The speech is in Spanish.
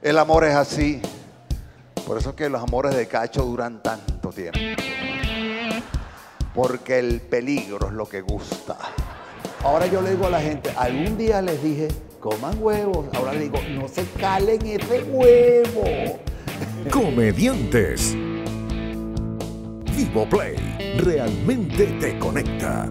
El amor es así. Por eso es que los amores de cacho duran tanto tiempo. Porque el peligro es lo que gusta. Ahora yo le digo a la gente, algún día les dije, coman huevos. Ahora les digo, no se calen ese huevo. Comediantes. Vivo Play realmente te conecta.